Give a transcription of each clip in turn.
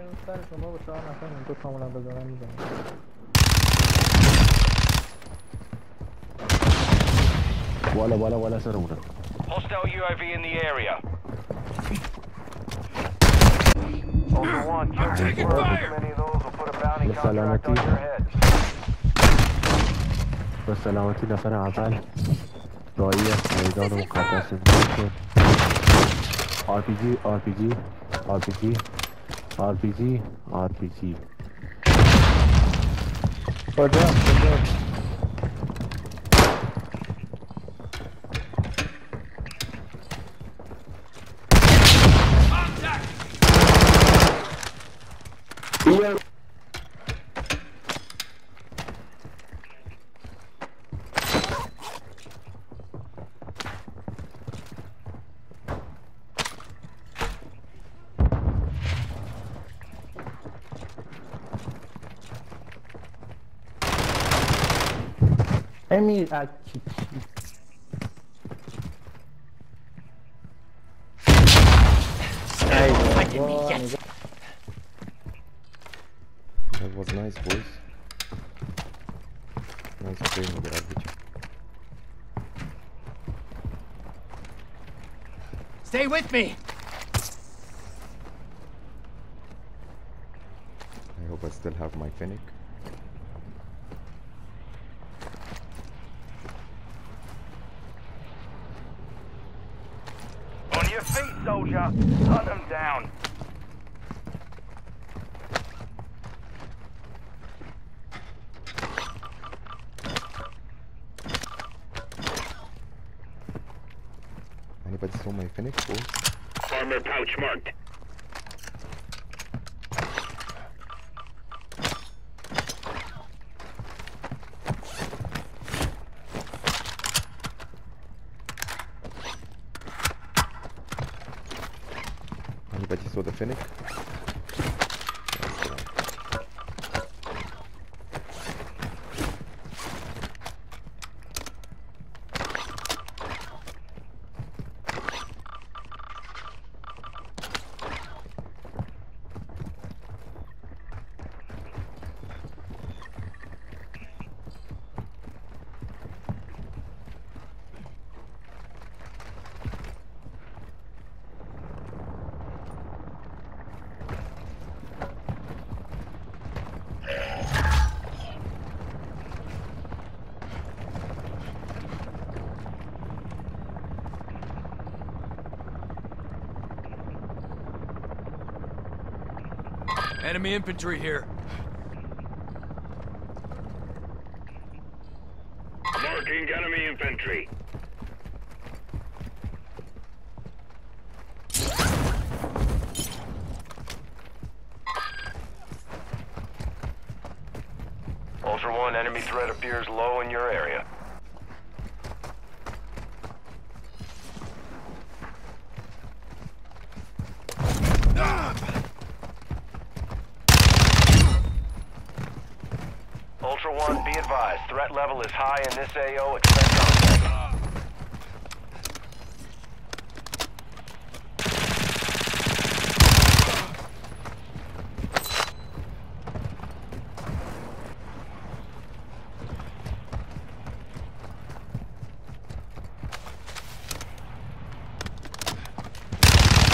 سر شما با چهار نفر این دو تامون هم بزنن میزنن ولا ولا ولا سر ولا Hostile UAV in the area. Ultra One, kill taking confirmed. fire. Too many of those will put a bounty Yes, contract on Salamati. your head. به سلامتی نفر اول دایی میدان مقدس میشه آر پی جی آر پی جی آر پی جی RPG, RPG. Watch out, watch out. Let me uh, me. That was nice, boys. Nice playing with average. Stay with me. I hope I still have my Fennec. Hunt them down. Anybody saw my Fennec boys? Armor pouch marked. Anybody saw the Fennec? Enemy infantry here. Marking enemy infantry. Ultra One, enemy threat appears low in your area. Ultra One, be advised, threat level is high in this AO. Expect contact.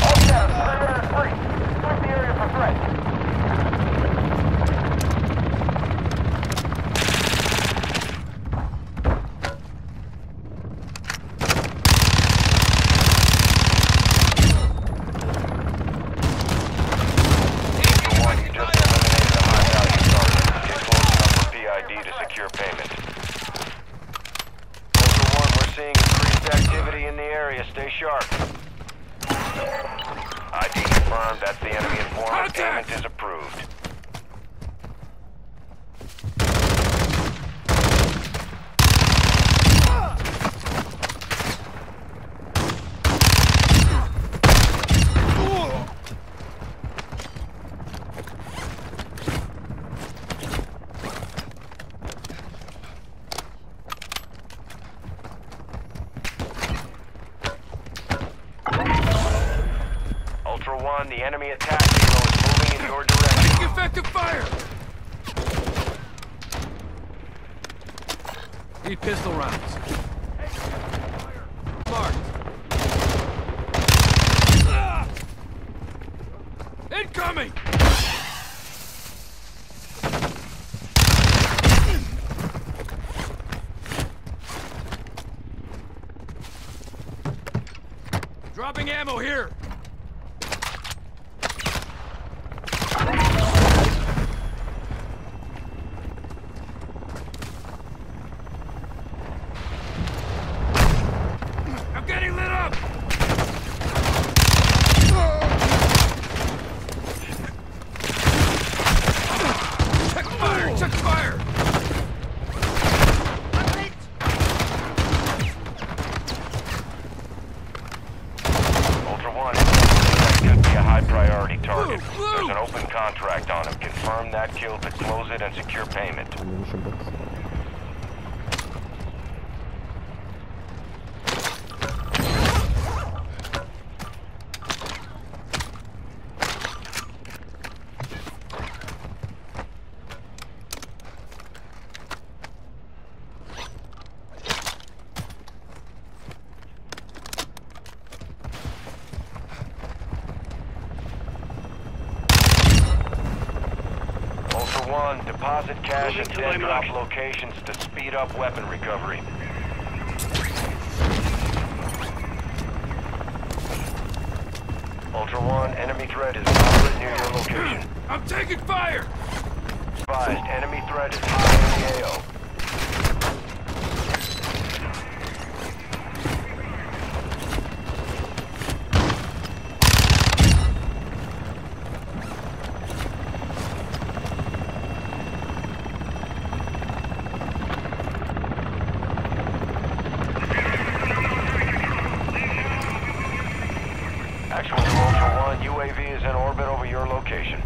All down, perimeter is free. Search the area for threats. Ultra One, you just eliminated a high-value target. Get close enough for PID to secure payment. Ultra One, we're seeing increased activity in the area. Stay sharp. ID confirmed. That's the enemy informant. Payment is approved. Ultra One, the enemy attack vehicle is moving in your direction. Taking effective fire! Need pistol rounds. Marked. Incoming! Dropping ammo here! I'm getting lit up! Check fire! Check fire! Ultra One, that could be a high priority target. Blue, blue. There's an open contract on him. Confirm that kill to close it and secure payment. Ammunition. Ultra One, deposit cash at dead drop locations to speed up weapon recovery. Ultra One, enemy threat is moderate near your location. I'm taking fire! Advised, enemy threat is high in the AO. Actual to Ultra One, UAV is in orbit over your location.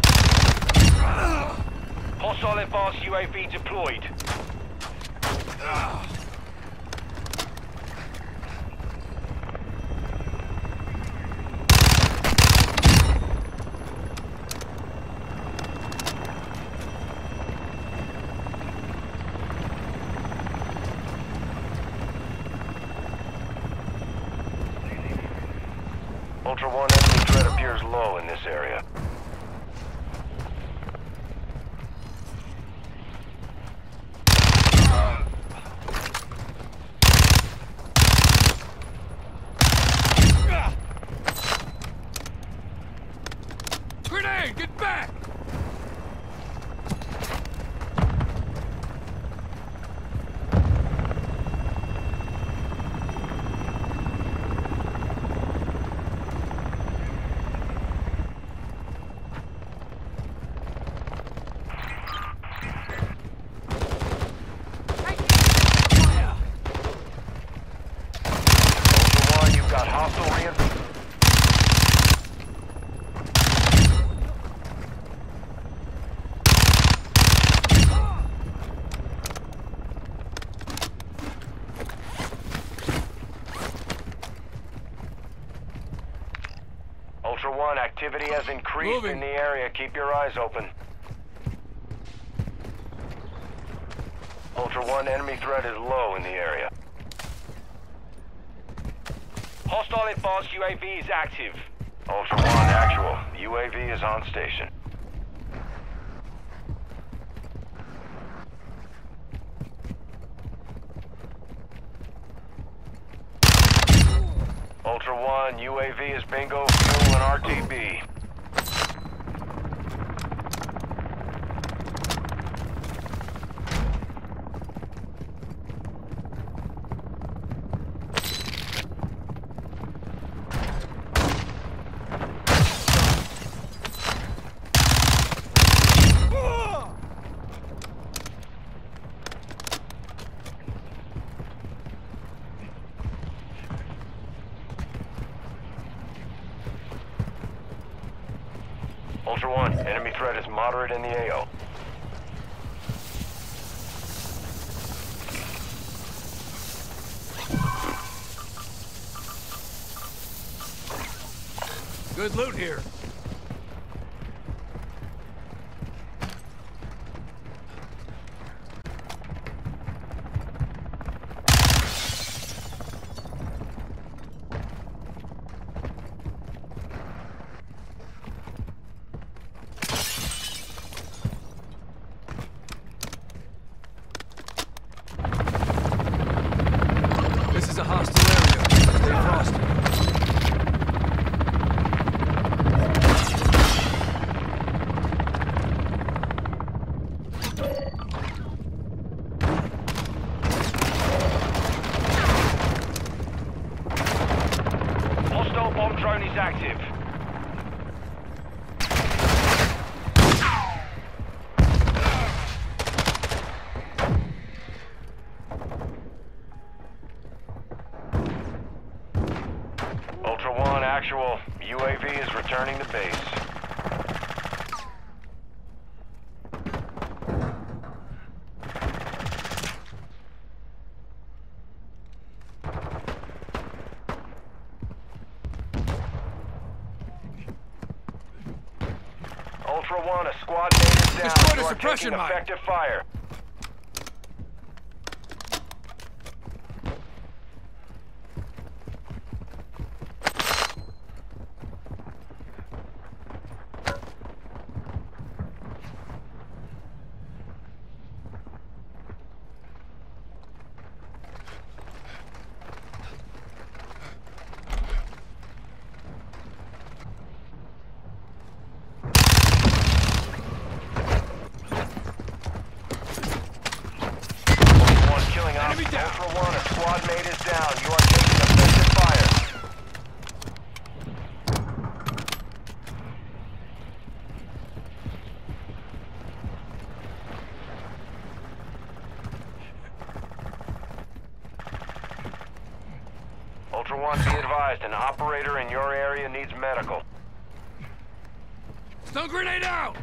Hostile advanced UAV deployed. Ultra One, enemy threat appears low in this area. 1, activity has increased Moving. in the area. Keep your eyes open. Ultra 1, enemy threat is low in the area. Hostile advanced UAV is active. Ultra 1, actual. UAV is on station. Ultra One, UAV is bingo, fuel, and RTB. Ultra One, enemy threat is moderate in the AO. Good loot here. Bomb drone is active. Ultra One, actual. UAV is returning to base. Ultra One, a squad mate is down. Destroy the suppression mine. effective fire. Ultra One killing off. Enemy down. Ultra One, a squad mate is down. You are taking effective fire. Ultra One, be advised, an operator in your area needs medical. Stun grenade out!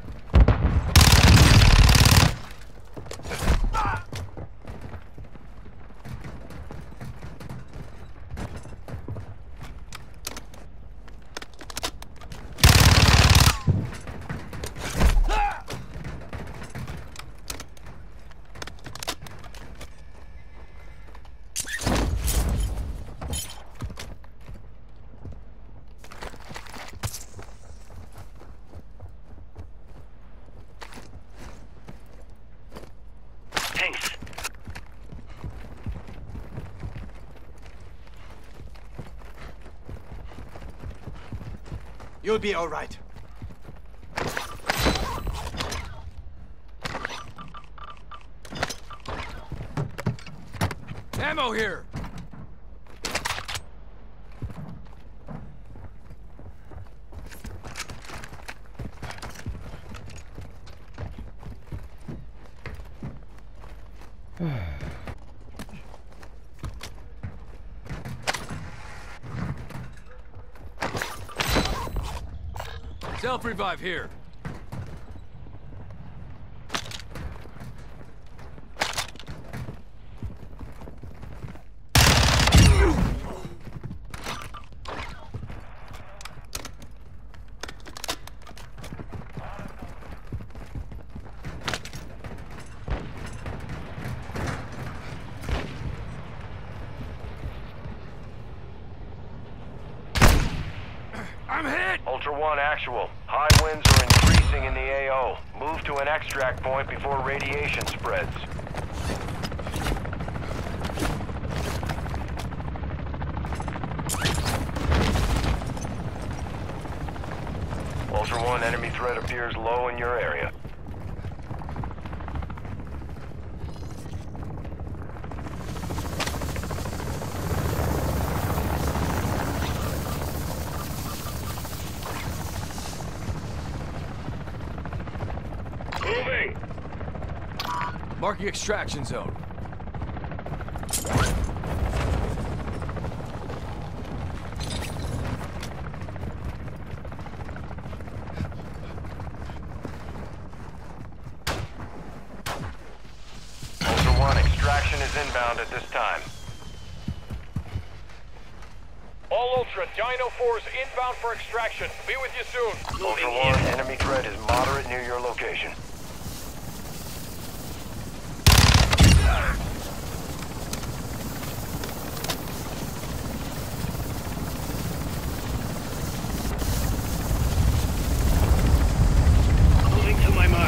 You'll be all right. Ammo here! Self-revive here. I'm hit! Ultra One, actual. High winds are increasing in the AO. Move to an extract point before radiation spreads. Ultra One, enemy threat appears low in your area. Moving! Marking extraction zone. Ultra One, extraction is inbound at this time. All Ultra, Dino 4 is inbound for extraction. Be with you soon. Ultra One, enemy threat is moderate near your location.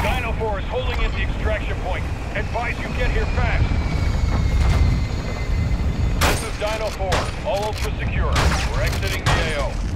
Dino 4 is holding in the extraction point. Advise you get here fast. This is Dino 4. All Ultra secure. We're exiting the AO.